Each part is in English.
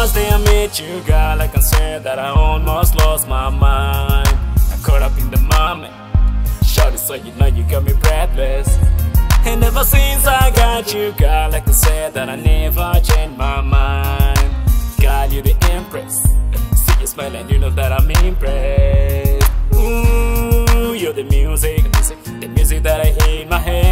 with you, girl, like I can say that I almost lost my mind. I caught up in the moment. Shorty, so you know you got me breathless. And ever since I got you, girl, like I can say that I never changed my mind. Girl, you the empress. See you smile and you know that I'm impressed. Ooh, you're the music, the music that I hear in my head.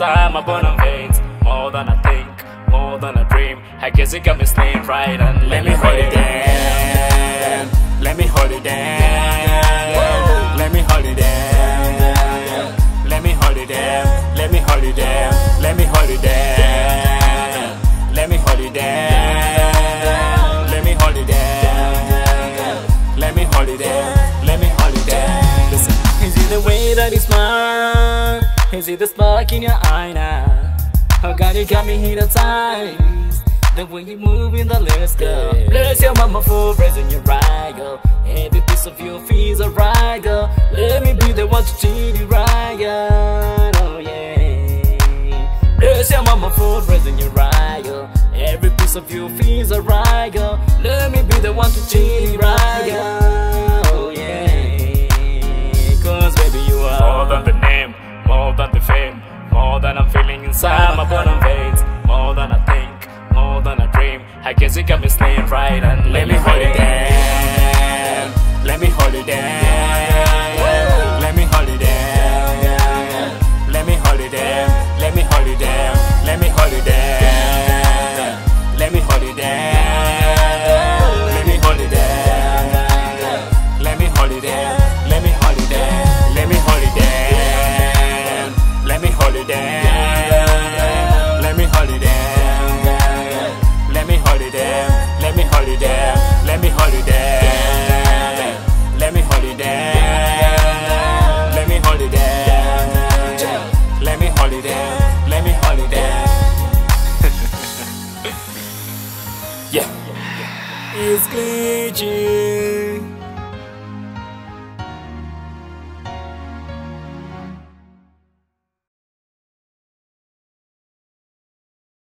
Inside my and veins, more than I think, more than a dream. I guess it got me slaying right, and let me hold it down, let me hold it down, let me hold it down, let me hold it down, let me hold it down, let me hold it down, let me hold it down, let me hold it down, let me hold it down, let me hold it down. Listen, is it the way that you smile? Is it the spark in your eye now? Oh God, you got me hypnotized. The way you move in the let's go. Bless your mama for raising your right, girl. Every piece of you feels alright, girl. Let me be the one to treat you right, girl. Oh yeah. Bless your mama for raising your right, girl. Every piece of you feels alright, girl. Let me be the one to treat you right, I guess you got me slaying right and let it let me hold it down, let me hold it down, let me hold it down, let me hold it down, let me hold it down, let me hold it down, let me hold it down, let me hold it down, let me hold it down, let me hold it down, let me hold it down, 已经。